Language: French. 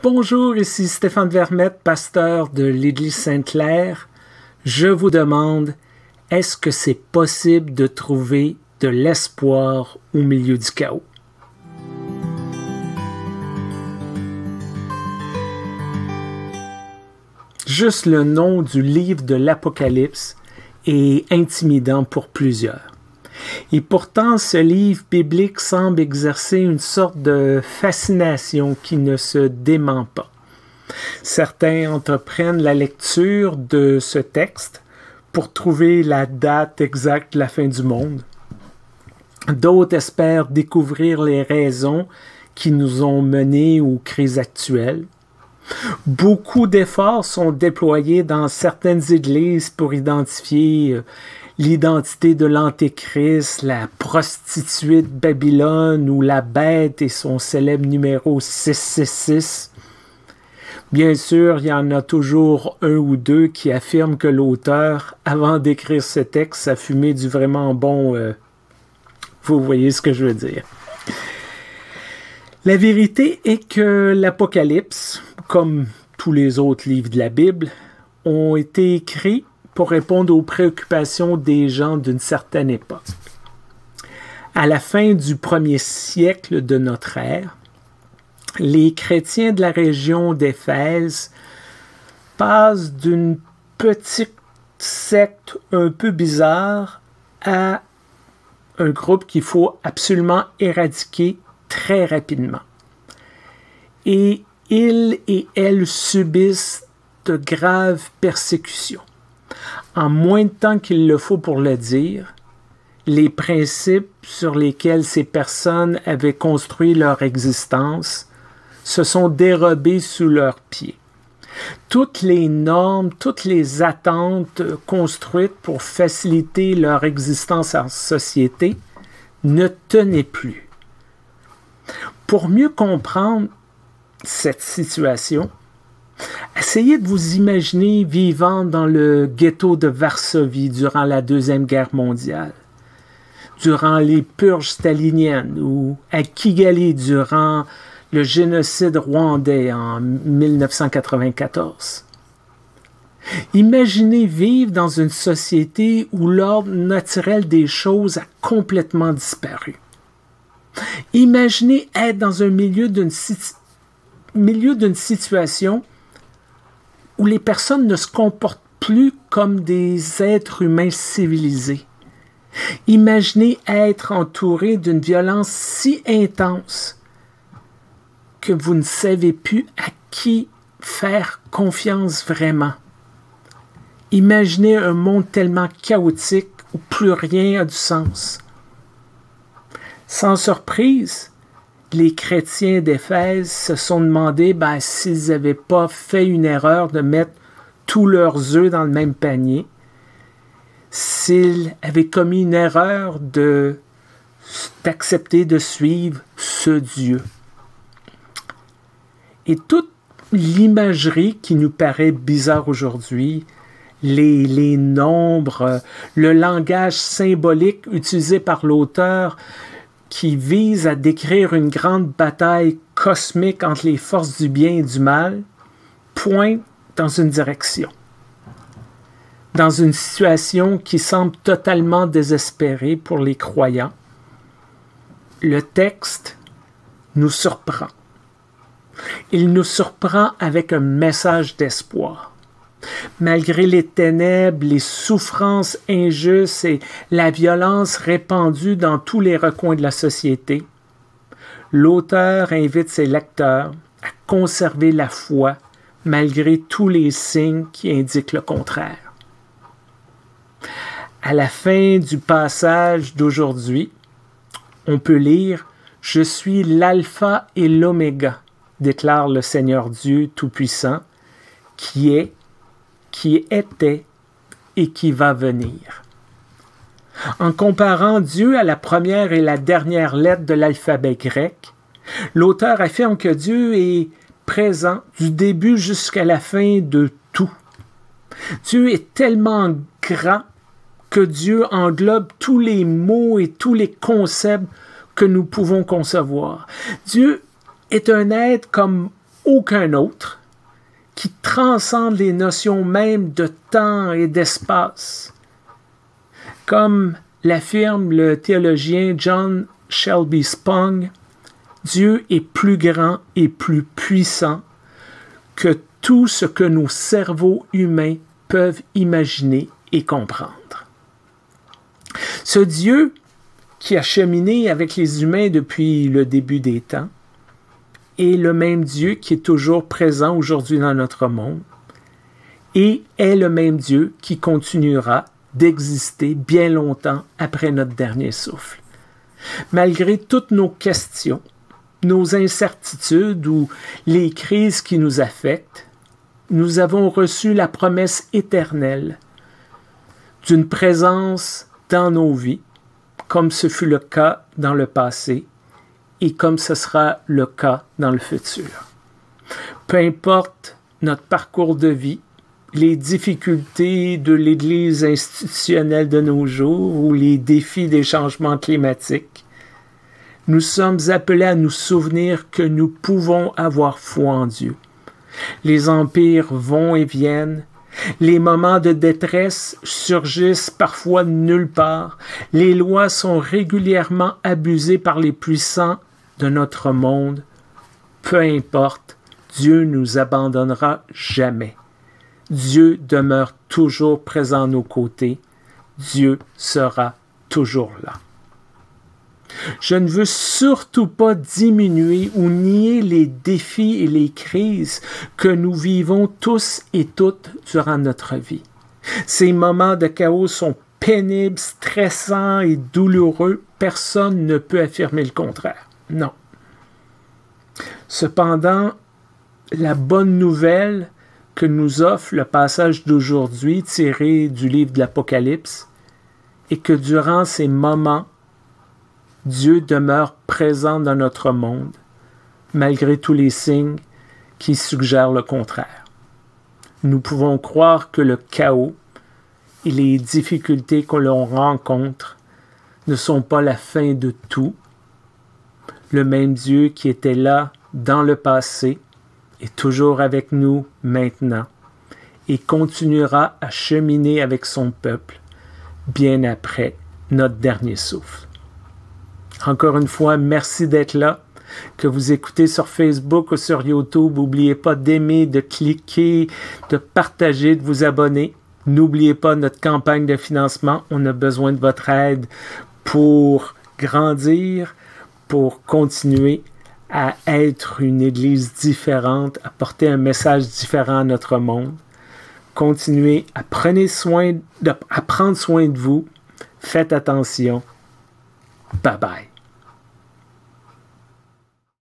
Bonjour, ici Stéphane Vermette, pasteur de l'Église Sainte-Claire. Je vous demande, est-ce que c'est possible de trouver de l'espoir au milieu du chaos? Juste le nom du livre de l'Apocalypse est intimidant pour plusieurs. Et pourtant, ce livre biblique semble exercer une sorte de fascination qui ne se dément pas. Certains entreprennent la lecture de ce texte pour trouver la date exacte de la fin du monde. D'autres espèrent découvrir les raisons qui nous ont menés aux crises actuelles. Beaucoup d'efforts sont déployés dans certaines églises pour identifier l'identité de l'Antéchrist, la prostituée de Babylone ou la bête et son célèbre numéro 666. Bien sûr, il y en a toujours un ou deux qui affirment que l'auteur, avant d'écrire ce texte, a fumé du vraiment bon... Euh, vous voyez ce que je veux dire. La vérité est que l'Apocalypse, comme tous les autres livres de la Bible, ont été écrits pour répondre aux préoccupations des gens d'une certaine époque. À la fin du premier siècle de notre ère, les chrétiens de la région d'Éphèse passent d'une petite secte un peu bizarre à un groupe qu'il faut absolument éradiquer très rapidement. Et ils et elles subissent de graves persécutions en moins de temps qu'il le faut pour le dire, les principes sur lesquels ces personnes avaient construit leur existence se sont dérobés sous leurs pieds. Toutes les normes, toutes les attentes construites pour faciliter leur existence en société ne tenaient plus. Pour mieux comprendre cette situation, Essayez de vous imaginer vivant dans le ghetto de Varsovie durant la Deuxième Guerre mondiale, durant les purges staliniennes ou à Kigali durant le génocide rwandais en 1994. Imaginez vivre dans une société où l'ordre naturel des choses a complètement disparu. Imaginez être dans un milieu d'une situation où les personnes ne se comportent plus comme des êtres humains civilisés. Imaginez être entouré d'une violence si intense que vous ne savez plus à qui faire confiance vraiment. Imaginez un monde tellement chaotique où plus rien a du sens. Sans surprise, les chrétiens d'Éphèse se sont demandé ben, s'ils n'avaient pas fait une erreur de mettre tous leurs œufs dans le même panier, s'ils avaient commis une erreur de d'accepter de suivre ce Dieu. Et toute l'imagerie qui nous paraît bizarre aujourd'hui, les, les, nombres, le langage symbolique utilisé par l'auteur, qui vise à décrire une grande bataille cosmique entre les forces du bien et du mal, pointe dans une direction. Dans une situation qui semble totalement désespérée pour les croyants, le texte nous surprend. Il nous surprend avec un message d'espoir. Malgré les ténèbres, les souffrances injustes et la violence répandue dans tous les recoins de la société, l'auteur invite ses lecteurs à conserver la foi malgré tous les signes qui indiquent le contraire. À la fin du passage d'aujourd'hui, on peut lire Je suis l'alpha et l'oméga, déclare le Seigneur Dieu Tout-Puissant, qui est qui était et qui va venir. En comparant Dieu à la première et la dernière lettre de l'alphabet grec, l'auteur affirme que Dieu est présent du début jusqu'à la fin de tout. Dieu est tellement grand que Dieu englobe tous les mots et tous les concepts que nous pouvons concevoir. Dieu est un être comme aucun autre, qui transcende les notions même de temps et d'espace. Comme l'affirme le théologien John Shelby Spong, Dieu est plus grand et plus puissant que tout ce que nos cerveaux humains peuvent imaginer et comprendre. Ce Dieu qui a cheminé avec les humains depuis le début des temps est le même Dieu qui est toujours présent aujourd'hui dans notre monde et est le même Dieu qui continuera d'exister bien longtemps après notre dernier souffle. Malgré toutes nos questions, nos incertitudes ou les crises qui nous affectent, nous avons reçu la promesse éternelle d'une présence dans nos vies, comme ce fut le cas dans le passé et comme ce sera le cas dans le futur. Peu importe notre parcours de vie, les difficultés de l'Église institutionnelle de nos jours ou les défis des changements climatiques, nous sommes appelés à nous souvenir que nous pouvons avoir foi en Dieu. Les empires vont et viennent, les moments de détresse surgissent parfois nulle part, les lois sont régulièrement abusées par les puissants de notre monde. Peu importe, Dieu nous abandonnera jamais. Dieu demeure toujours présent à nos côtés. Dieu sera toujours là. Je ne veux surtout pas diminuer ou nier les défis et les crises que nous vivons tous et toutes durant notre vie. Ces moments de chaos sont pénibles, stressants et douloureux. Personne ne peut affirmer le contraire. Non. Cependant, la bonne nouvelle que nous offre le passage d'aujourd'hui tiré du livre de l'Apocalypse est que durant ces moments, Dieu demeure présent dans notre monde, malgré tous les signes qui suggèrent le contraire. Nous pouvons croire que le chaos et les difficultés que l'on rencontre ne sont pas la fin de tout. Le même Dieu qui était là dans le passé est toujours avec nous maintenant et continuera à cheminer avec son peuple bien après notre dernier souffle. Encore une fois, merci d'être là. Que vous écoutez sur Facebook ou sur YouTube, n'oubliez pas d'aimer, de cliquer, de partager, de vous abonner. N'oubliez pas notre campagne de financement. On a besoin de votre aide pour grandir, pour continuer à être une Église différente, à porter un message différent à notre monde. Continuez à, prendre soin de vous. Faites attention. Bye bye.